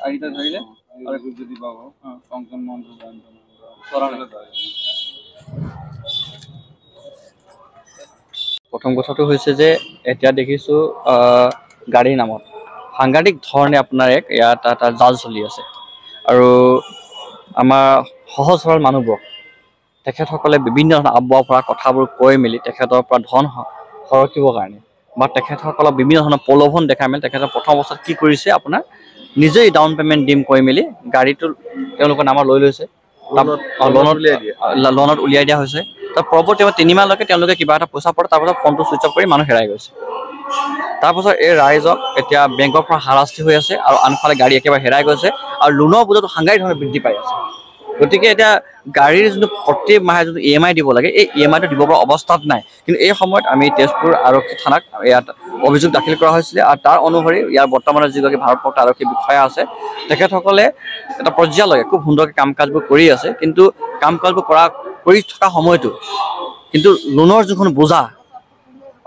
আইটা ধৰিলে আৰু যদি পাব। অ। কংকন মহন্ত জয়ন্ত। প্ৰথম কথাটো হৈছে যে এতিয়া দেখিছোঁ আহ, গাড়ীৰ নামত। সাংঘাতিক ধৰণে আপোনাৰ এক ইয়াত এটা জাল চলি আছে। আৰু আমাৰ সহজ সৰল মানুহবোৰক তেখেতসকলে বিভিন্ন ধৰণৰ আবোৱা পৰা কথাবোৰ কৈ মেলি তেখেতৰ পৰা ধন সৰকিবৰ কাৰণে। বা তেখেতসকলক বিভিন্ন ধৰণৰ প্ৰলোভন দেখাই মেলি তেখেতৰ প্ৰথম অৱস্থাত কি কৰিছে আপোনাৰ নিজেই ডাউন পে'মেণ্ট দিম কৰি মেলি গাড়ীটো তেওঁলোকৰ নামত লৈ লৈছে। লোনত- লোনত উলিয়াই দিয়ে। হৈছে। তাৰ পৰৱৰ্তী তিনিমাহলৈকে তেওঁলোকে কিবা এটা পইচা পৰে তাৰপাছত ফোনটো ছুইচ অফ কৰি মানুহ হেৰাই গৈছে। তাৰপাছত এই ৰাইজক এতিয়া বেংকৰ পৰা হাৰাশাস্তি হৈ আছে আৰু আনফালে গাড়ী একেবাৰে হেৰাই গৈছে আৰু লোনৰ বোজাটো সাংঘাতিক ধৰণে বৃদ্ধি পাই আছে। গতিকে এতিয়া গাড়ীৰ যোনটো প্ৰতি মাহে যোনটো ই এম আই দিব লাগে এই ই এম আইটো দিব পৰা অৱস্থাত নাই। কিন্তু এই সময়ত আমি তেজপুৰ আৰক্ষী থানাক ইয়াত অভিযোগ দাখিল কৰা হৈছিলে আৰু তাৰ অনুসৰি ইয়াৰ বৰ্তমানৰ যিগৰাকী ভাৰপ্ৰাপ্ত আৰক্ষী বিষয়া আছে তেখেতসকলে এটা পৰ্যায়লৈকে খুব সুন্দৰকৈ কাম কাজবোৰ কৰি আছে। কিন্তু কাম কাজবোৰ কৰা কৰি থকা সময়তো কিন্তু লোনৰ যোনখন বোজা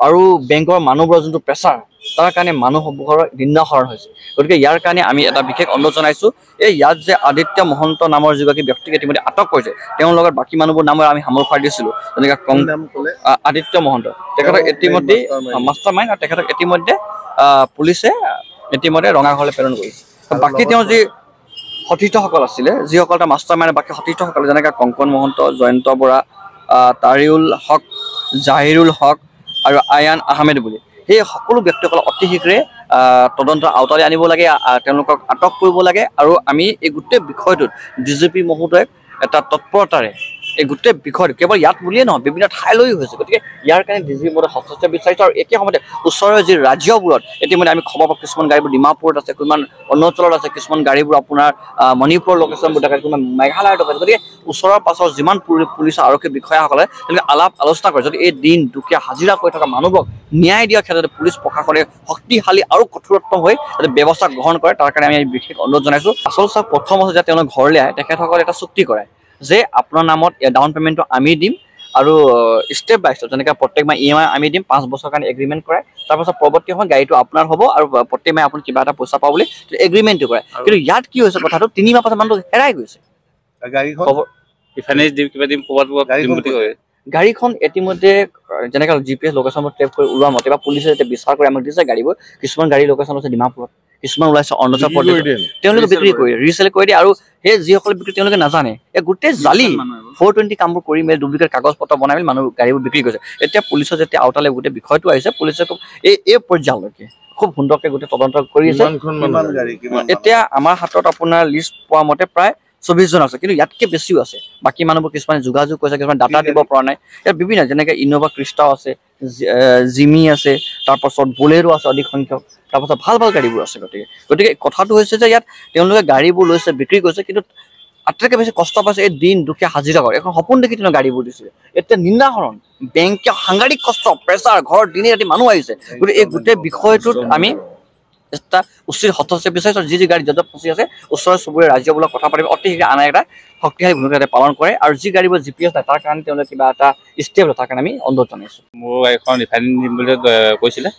আৰু বেংকৰ মানুহবোৰৰ যোনটো প্ৰেছাৰ তাৰ কাৰণে মানুহবোৰৰ নিন্দাসৰণ হৈছে। গতিকে ইয়াৰ কাৰণে আমি এটা বিশেষ অনুৰোধ জনাইছোঁ এই ইয়াত যে আদিত্য মহন্ত নামৰ যিগৰাকী ব্যক্তিক ইতিমধ্যে আটক কৰিছে তেওঁৰ লগত বাকী মানুহবোৰ নামৰ আমি সামৰি খুৱাই দিছিলোঁ। যেনেকৈ কং আদিত্য মহন্ত। তেখেতক ইতিমধ্যে। মাষ্টাৰ মাইণ্ড আৰু তেখেতক ইতিমধ্যে পুলিচে ইতিমধ্যে ৰঙাঘৰলৈ প্ৰেৰণ কৰিছে। বাকী তেওঁ যি সতীৰ্থসকল আছিলে যিসকল তাৰ মাষ্টাৰ মাইণ্ড বাকী সতীৰ্থসকল যেনেকৈ কংকন মহন্ত জয়ন্ত বৰা তাৰিউল হক জাহিৰুল হক আৰু আয়ান আহমেদ বুলি। সেই সকলো ব্যক্তিসকলক অতি শীঘ্ৰে তদন্তৰ আওতালৈ আনিব লাগে তেওঁলোকক আটক কৰিব লাগে। আৰু আমি এই গোটেই বিষয়টোত ডি জি পি মহোদয়ক এটা তৎপৰতাৰে এই গোটেই বিষয়টো কেৱল ইয়াত বুলিয়ে নহয় বিভিন্ন ঠাইলৈও হৈছে গতিকে ইয়াৰ কাৰণে ডি জি মহোদয় হস্তক্ষেপ বিচাৰিছোঁ আৰু একে সময়তে ওচৰৰ যি ৰাজ্যবোৰত ইতিমধ্যে আমি খবৰ পাওঁ কিছুমান গাড়ীবোৰ ডিমাপুৰত আছে কিছুমান অৰুণাচলত আছে কিছুমান গাড়ীবোৰ আপোনাৰ মণিপুৰৰ লোকেশ্যনবোৰ দেখাইছে কিছুমান মেঘালয়ৰ দেখাইছে গতিকে ওচৰৰ পাছৰ যিমান পুলি- পুলিচ আৰক্ষী বিষয়াসকলে তেওঁলোকে আলাপ আলোচনা কৰে যদি এই দিন দুখীয়া হাজিৰা কৰি থকা মানুহবোৰক ন্যায় দিয়াৰ ক্ষেত্ৰত পুলিচ প্ৰশাসনে শক্তিশালী আৰু কঠোৰত্তম হৈ যাতে ব্যৱস্থা গ্ৰহণ কৰে তাৰ কাৰণে আমি বিশেষ অনুৰোধ জনাইছোঁ। আচল চাওক প্ৰথম আছে যে তেওঁলোক ঘৰলৈ আহে তেখেতসকলে এটা চুক্তি কৰে। যে আপোনাৰ নামত ডাউন পে'মেণ্টটো আমি দিম আৰু ষ্টেপ বাই ষ্টেপ যেনেকৈ প্ৰত্যেক মাহ ই এম আই আমি দিম পাঁচ বছৰৰ কাৰণে এগ্ৰিমেণ্ট কৰে তাৰপাছত পৰৱৰ্তী সময়ত গাড়ীটো আপোনাৰ হ'ব আৰু প্ৰত্যেক মাহে আপুনি কিবা এটা পইচা পাব বুলি এগ্ৰিমেণ্টটো কৰে কিন্তু ইয়াত কি হৈছে কথাটো তিনি মাহ পাছত মানুহটো হেৰাই গৈছে। গাড়ীখন ইতিমধ্যে যেনেকৈ জি পি এছ লোকেশ্যনবোৰ ট্ৰেক কৰি ওলোৱা মতে বা পুলিচে যেতিয়া বিচাৰ কৰি আমাক দিছে গাড়ীবোৰ কিছুমান গাড়ী লোকেশ্যন আছে ডিমাপুৰত। কিছুমান ওলাইছে অৰুণাচল দিয়ে। তেওঁলোকে বিক্ৰী কৰে। ৰিচেল কৰি দিয়ে আৰু সেই যিসকলে বিক্ৰী তেওঁলোকে নাজানে। এই গোটেই জালি ফ'ৰ টুৱেণ্টি কামবোৰ কৰি মেলি ডুপ্লিকেট কাগজ পত্ৰ বনাই মেলি মানুহ গাড়ীবোৰ বিক্ৰী কৰিছে। এতিয়া পুলিচৰ যেতিয়া আওতালে গোটেই বিষয়টো আহিছে পুলিচে খুব এই এই পৰ্যায়লৈকে খুব সুন্দৰকৈ গোটেই তদন্ত কৰি আছে। এতিয়া আমাৰ হাতত আপোনাৰ লিষ্ট পোৱা মতে প্ৰায় চৌবিছজন আছে কিন্তু ইয়াতকৈ বেছিও আছে। বাকী মানুহবোৰ কিছুমানে যোগাযোগ কৰিছে কিছুমানে ডাটা দিব পৰা নাই। ইয়াত বিভিন্ন যেনেকৈ ইন'ভা ক্ৰিষ্টাও আছে। জিমি আছে তাৰপাছত বলেৰো আছে অধিক সংখ্যক তাৰপাছত ভাল ভাল গাড়ীবোৰ আছে গতিকে। গতিকে কথাটো হৈছে যে ইয়াত তেওঁলোকে গাড়ীবোৰ লৈছে বিক্ৰী কৰিছে কিন্তু আটাইতকৈ বেছি কষ্ট পাইছে এই দিন দুখীয়া হাজিৰা কৰে এখন সপোন দেখি তেওঁ গাড়ীবোৰ দিছিলে এতিয়া নিন্দাহৰণ বেংকে সাংঘাতিক কষ্ট প্ৰেছাৰ ঘৰত দিনে ৰাতি মানুহ আহিছে। গতিকে এই গোটেই বিষয়টোত আমি এটা উচিত হস্তক্ষেপ বিচাৰিছোঁ যি যি গাড়ী য'ত ফচি আছে ওচৰৰ চুবুৰীয়া ৰাজ্যবোৰৰ কথা পাতিব অতি শীঘ্ৰে আন এটা শক্তিশালী ভূমিকা পালন কৰে আৰু যি গাড়ীবোৰ জি পি এছ নাই তাৰ কাৰণে তেওঁলোকে কিবা এটা ষ্টেপ লয় তাৰ কাৰণে আমি অনুৰোধ জনাইছোঁ। মোৰ গাড়ীখন ৰিফাইনেৰি দিম বুলি কৈছিলে।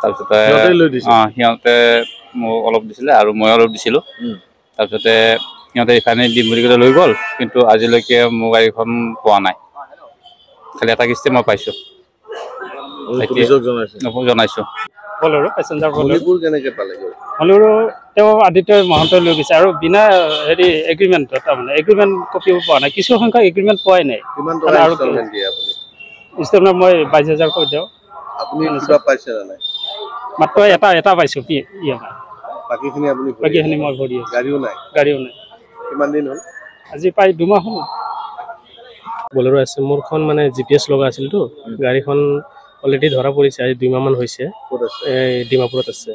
তাৰপিছতে অঁ সিহঁতে মোক অলপ দিছিলে আৰু মই অলপ দিছিলোঁ। তাৰপিছতে সিহঁতে ৰিফাইনেৰি দিম বুলি কৈ লৈ গ'ল কিন্তু আজিলৈকে মোৰ গাড়ীখন পোৱা নাই। খালি এটা কিস্তি মই পাইছোঁ। জনাইছোঁ। বলেৰো পেচেঞ্জাৰ বলেৰো মণিপুৰ কেনেকে পালে গৈ? বলেৰো তেওঁ আদিত্য মহন্ত লৈ গৈছে আৰু বিনা হেৰি এগ্ৰিমেণ্টত তাৰমানে। এগ্ৰিমেণ্ট কপিও পোৱা নাই। কিছু সংখ্যক এগ্ৰিমেণ্ট পোৱাই নাই। আৰু? ইনষ্টলমেণ্ট মই বাইছ হাজাৰ কৈ দিওঁ। মাত্ৰ এটা এটা পাইছোঁ ই এম আই। বাকীখিনি আপুনি বাকীখিনি মই ভৰি আছোঁ। গাড়ীও নাই? গাড়ীও নাই। কিমান দিন হ'ল? আজি প্ৰায় দুমাহ হ'ল। বলেৰো আছে মোৰখন মানে জি পি এছ লগা আছিলতো গাড়ীখন অলৰেডি ধৰা পৰিছে আজি দুইমাহমান হৈছে। ক'ত আছে? এই ডিমাপুৰত আছে।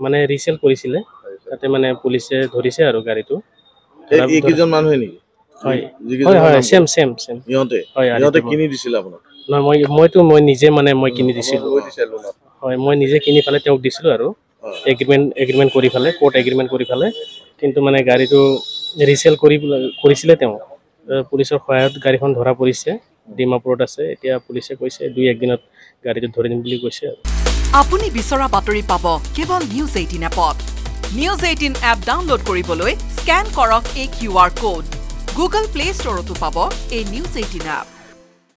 মানে ৰিচেল কৰিছিলে। তাতে মানে পুলিচে ধৰিছে আৰু গাড়ীটো। এই এইকেইজন মানুহে নেকি? হয়। যিকেইজন হয় হয় নাম চেম চেম চেম সিহঁতে হয় সিহঁতে আদিত্য কিনি দিছিলে আপোনাক? নহয় মই মইতো মই নিজে মানে মই কিনি দিছিলোঁ। লৈ দিছে লোনত। হয় মই নিজে কিনি পেলাই তেওঁক দিছিলোঁ আৰু। হয়। এগ্ৰিমেণ্ট এগ্ৰিমেণ্ট কৰি পেলাই কোৰ্ট এগ্ৰিমেণ্ট কৰি পেলাই। কিন্তু মানে গাড়ীটো ৰিচেল কৰি পেলাই- কৰিছিলে তেওঁ। আহ, পুলিচৰ সহায়ত গাড়ীখন ধৰা পৰিছে। ডিমাপুৰত আছে এতিয়া পুলিচে কৈছে দুই একদিনত গাড়ীটো ধৰি দিম বুলি কৈছে আপুনি বিচৰা বাতৰি পাব কেৱল নিউজ এইটিন এপত। নিউজ এইটিন এপ ডাউনলোড কৰিবলৈ স্কেন কৰক এই Q R code Google Play ষ্টৰতো পাব এই নিউজ এইটিন এপ